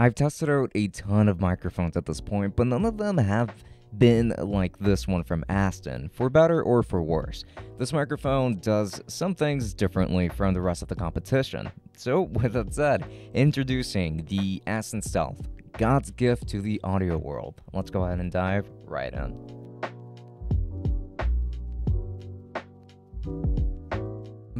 I've tested out a ton of microphones at this point, but none of them have been like this one from Aston, for better or for worse. This microphone does some things differently from the rest of the competition. So, with that said, introducing the Aston Stealth, God's gift to the audio world. Let's go ahead and dive right in.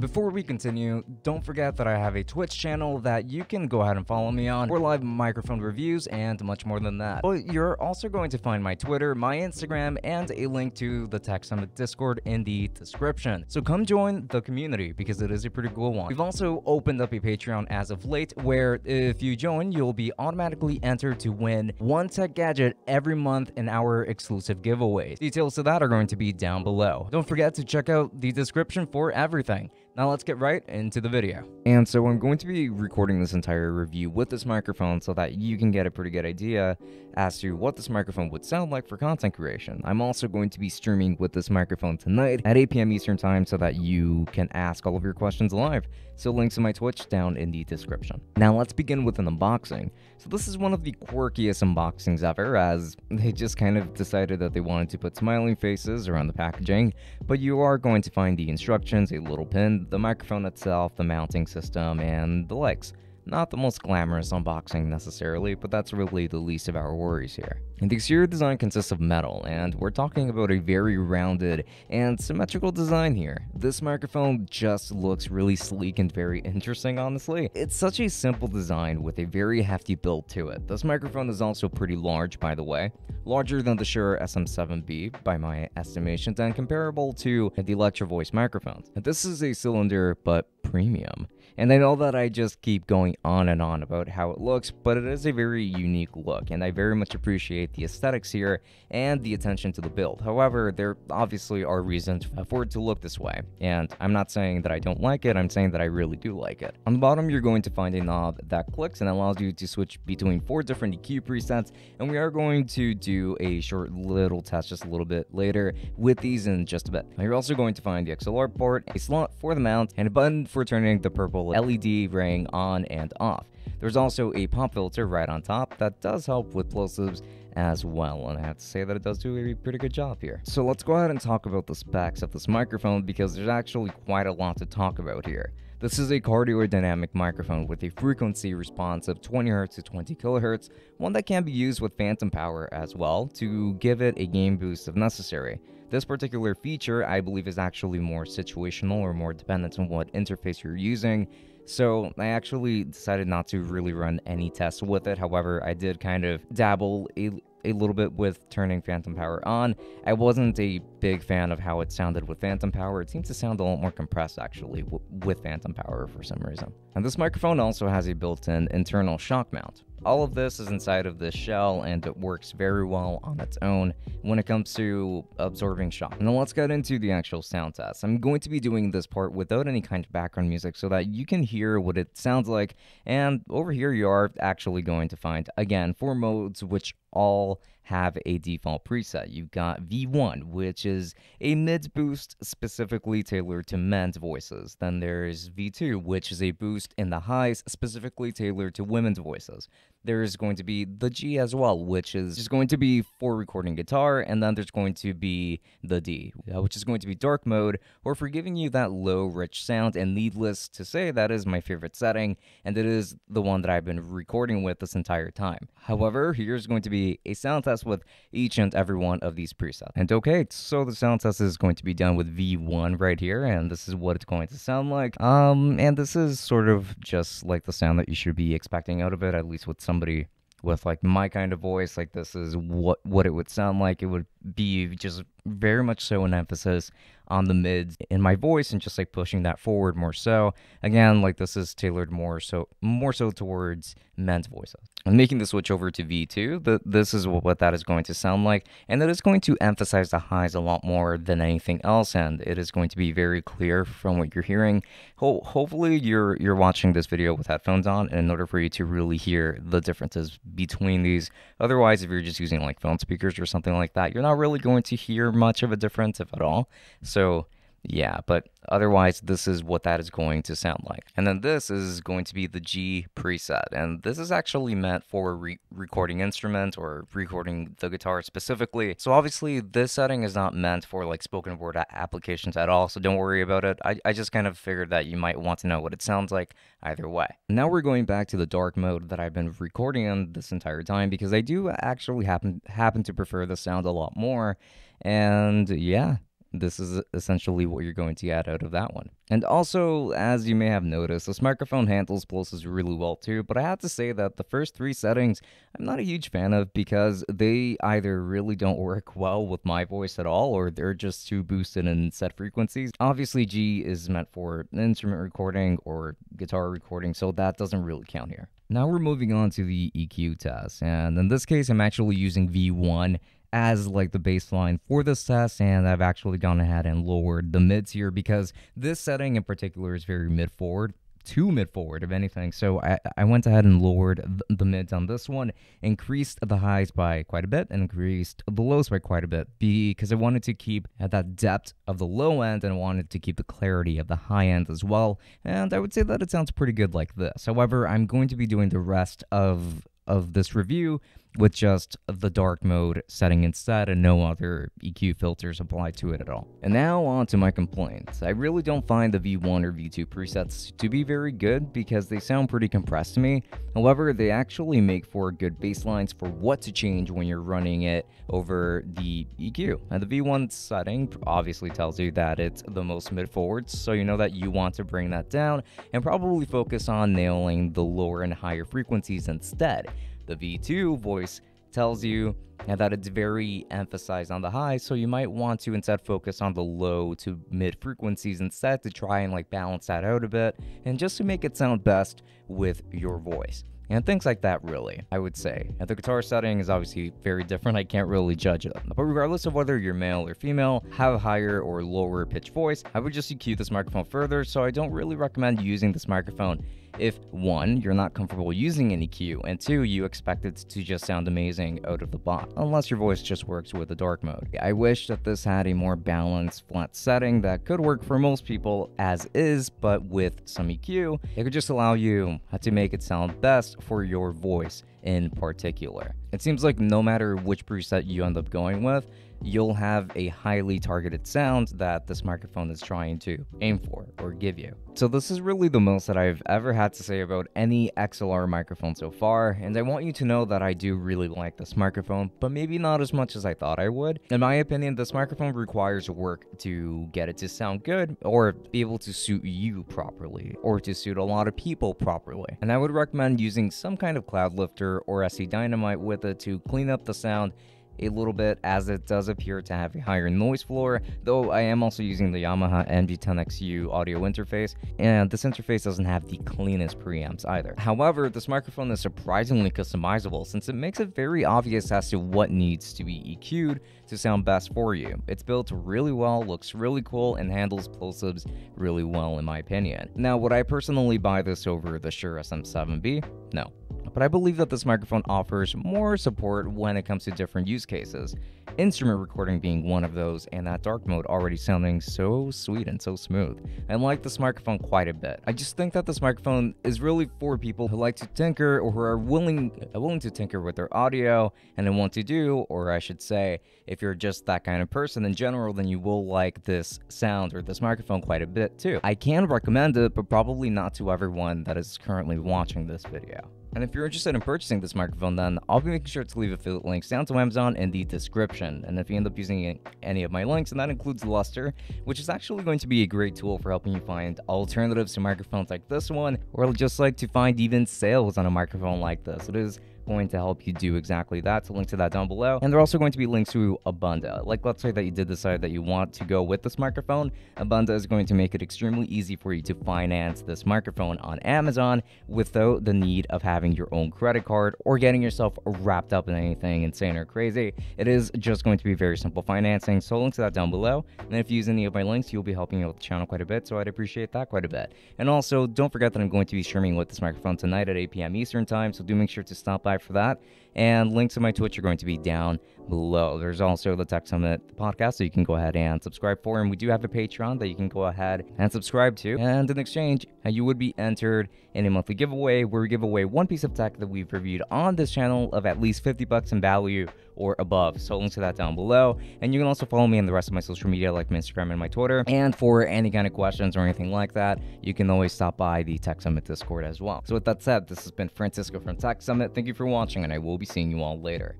Before we continue, don't forget that I have a Twitch channel that you can go ahead and follow me on for live microphone reviews and much more than that. But you're also going to find my Twitter, my Instagram, and a link to the Tech Summit Discord in the description. So come join the community because it is a pretty cool one. We've also opened up a Patreon as of late where if you join, you'll be automatically entered to win one tech gadget every month in our exclusive giveaways. Details to that are going to be down below. Don't forget to check out the description for everything. Now let's get right into the video. And so I'm going to be recording this entire review with this microphone so that you can get a pretty good idea as to what this microphone would sound like for content creation. I'm also going to be streaming with this microphone tonight at 8 p.m. Eastern Time so that you can ask all of your questions live. So links to my Twitch down in the description. Now let's begin with an unboxing. So this is one of the quirkiest unboxings ever as they just kind of decided that they wanted to put smiling faces around the packaging, but you are going to find the instructions, a little pin, the microphone itself, the mounting system, and the legs. Not the most glamorous unboxing necessarily, but that's really the least of our worries here. The exterior design consists of metal, and we're talking about a very rounded and symmetrical design here. This microphone just looks really sleek and very interesting, honestly. It's such a simple design with a very hefty build to it. This microphone is also pretty large, by the way, larger than the Shure SM7B by my estimations and comparable to the Electro Voice microphones. This is a cylinder, but premium. And I know that I just keep going on and on about how it looks, but it is a very unique look, and I very much appreciate the aesthetics here and the attention to the build. However, there obviously are reasons for it to look this way, and I'm not saying that I don't like it, I'm saying that I really do like it. On the bottom, you're going to find a knob that clicks and allows you to switch between four different EQ presets, and we are going to do a short little test just a little bit later with these in just a bit. You're also going to find the XLR port, a slot for the mount, and a button for turning the purple LED ring on and off. There's also a pop filter right on top that does help with plosives as well, and I have to say that it does do a pretty good job here. So let's go ahead and talk about the specs of this microphone because there's actually quite a lot to talk about here. This is a cardioid dynamic microphone with a frequency response of 20Hz to 20 kHz, one that can be used with phantom power as well to give it a gain boost if necessary. This particular feature, I believe, is actually more situational or more dependent on what interface you're using. So I actually decided not to really run any tests with it. However, I did kind of dabble a, a little bit with turning Phantom Power on. I wasn't a big fan of how it sounded with Phantom Power. It seems to sound a lot more compressed actually with Phantom Power for some reason. And this microphone also has a built-in internal shock mount. All of this is inside of this shell and it works very well on its own when it comes to absorbing shock. Now let's get into the actual sound test. I'm going to be doing this part without any kind of background music so that you can hear what it sounds like and over here you are actually going to find again four modes which all have a default preset. You've got V1, which is a mid boost specifically tailored to men's voices. Then there's V2, which is a boost in the highs specifically tailored to women's voices there's going to be the G as well, which is just going to be for recording guitar, and then there's going to be the D, uh, which is going to be dark mode, or for giving you that low, rich sound. And needless to say, that is my favorite setting, and it is the one that I've been recording with this entire time. However, here's going to be a sound test with each and every one of these presets. And okay, so the sound test is going to be done with V1 right here, and this is what it's going to sound like. Um, and this is sort of just like the sound that you should be expecting out of it, at least with somebody with like my kind of voice like this is what what it would sound like. It would be just very much so an emphasis on the mids in my voice and just like pushing that forward more so. Again, like this is tailored more so more so towards men's voices. I'm making the switch over to V2. The, this is what that is going to sound like, and that is going to emphasize the highs a lot more than anything else, and it is going to be very clear from what you're hearing. Ho- hopefully, you're you're watching this video with headphones on, in order for you to really hear the differences between these. Otherwise, if you're just using like phone speakers or something like that, you're not really going to hear much of a difference, if at all. So Yeah, but otherwise, this is what that is going to sound like. And then this is going to be the G preset. And this is actually meant for re recording instruments or recording the guitar specifically. So obviously, this setting is not meant for like spoken word applications at all. So don't worry about it. I, I just kind of figured that you might want to know what it sounds like either way. Now we're going back to the dark mode that I've been recording on this entire time because I do actually happen happen to prefer the sound a lot more. And yeah, this is essentially what you're going to get out of that one. And also, as you may have noticed, this microphone handles plosives really well too, but I have to say that the first three settings I'm not a huge fan of because they either really don't work well with my voice at all or they're just too boosted in set frequencies. Obviously, G is meant for instrument recording or guitar recording, so that doesn't really count here. Now we're moving on to the EQ test, and in this case, I'm actually using V1 as like the baseline for this test and I've actually gone ahead and lowered the mids here because this setting in particular is very mid forward too mid forward if anything. So I, I went ahead and lowered the mids on this one increased the highs by quite a bit and increased the lows by quite a bit because I wanted to keep at that depth of the low end and I wanted to keep the clarity of the high end as well. And I would say that it sounds pretty good like this. However I'm going to be doing the rest of of this review with just the dark mode setting instead and no other EQ filters applied to it at all. And now on to my complaints. I really don't find the V1 or V2 presets to be very good because they sound pretty compressed to me. However, they actually make for good baselines for what to change when you're running it over the EQ. And the V1 setting obviously tells you that it's the most mid forwards, so you know that you want to bring that down and probably focus on nailing the lower and higher frequencies instead. The V2 voice tells you that it's very emphasized on the high, so you might want to instead focus on the low to mid frequencies instead to try and like balance that out a bit and just to make it sound best with your voice and things like that, really, I would say. And the guitar setting is obviously very different, I can't really judge it. But regardless of whether you're male or female, have a higher or lower pitch voice, I would just EQ this microphone further, so I don't really recommend using this microphone if one, you're not comfortable using any EQ, and two, you expect it to just sound amazing out of the box, unless your voice just works with the dark mode. I wish that this had a more balanced, flat setting that could work for most people as is, but with some EQ, it could just allow you to make it sound best for your voice in particular. It seems like no matter which preset you end up going with, you'll have a highly targeted sound that this microphone is trying to aim for or give you. So this is really the most that I've ever had to say about any XLR microphone so far, and I want you to know that I do really like this microphone, but maybe not as much as I thought I would. In my opinion, this microphone requires work to get it to sound good, or be able to suit you properly, or to suit a lot of people properly. And I would recommend using some kind of cloud lifter or SE Dynamite with to clean up the sound a little bit as it does appear to have a higher noise floor, though I am also using the Yamaha MG10XU audio interface, and this interface doesn't have the cleanest preamps either. However, this microphone is surprisingly customizable since it makes it very obvious as to what needs to be EQ'd to sound best for you. It's built really well, looks really cool, and handles plosives really well in my opinion. Now, would I personally buy this over the Shure SM7B? No but I believe that this microphone offers more support when it comes to different use cases. Instrument recording being one of those, and that dark mode already sounding so sweet and so smooth. I like this microphone quite a bit. I just think that this microphone is really for people who like to tinker or who are willing willing to tinker with their audio and then want to do, or I should say, if you're just that kind of person in general, then you will like this sound or this microphone quite a bit too. I can recommend it, but probably not to everyone that is currently watching this video. And if you're interested in purchasing this microphone, then I'll be making sure to leave affiliate links down to Amazon in the description. And if you end up using any of my links, and that includes Lustre, which is actually going to be a great tool for helping you find alternatives to microphones like this one, or just like to find even sales on a microphone like this. It is going to help you do exactly that. So link to that down below. And there are also going to be links to Abunda. Like let's say that you did decide that you want to go with this microphone. Abunda is going to make it extremely easy for you to finance this microphone on Amazon without the need of having your own credit card or getting yourself wrapped up in anything insane or crazy. It is just going to be very simple financing. So link to that down below. And if you use any of my links, you'll be helping out the channel quite a bit. So I'd appreciate that quite a bit. And also don't forget that I'm going to be streaming with this microphone tonight at 8 p.m. Eastern time. So do make sure to stop by for that. And links to my Twitch are going to be down below. There's also the Tech Summit podcast, so you can go ahead and subscribe for. And we do have a Patreon that you can go ahead and subscribe to. And in exchange, uh, you would be entered in a monthly giveaway where we give away one piece of tech that we've reviewed on this channel of at least 50 bucks in value or above. So links to that down below. And you can also follow me on the rest of my social media like my Instagram and my Twitter. And for any kind of questions or anything like that, you can always stop by the Tech Summit Discord as well. So with that said, this has been Francisco from Tech Summit. Thank you for watching and I will be seeing you all later.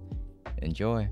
Enjoy.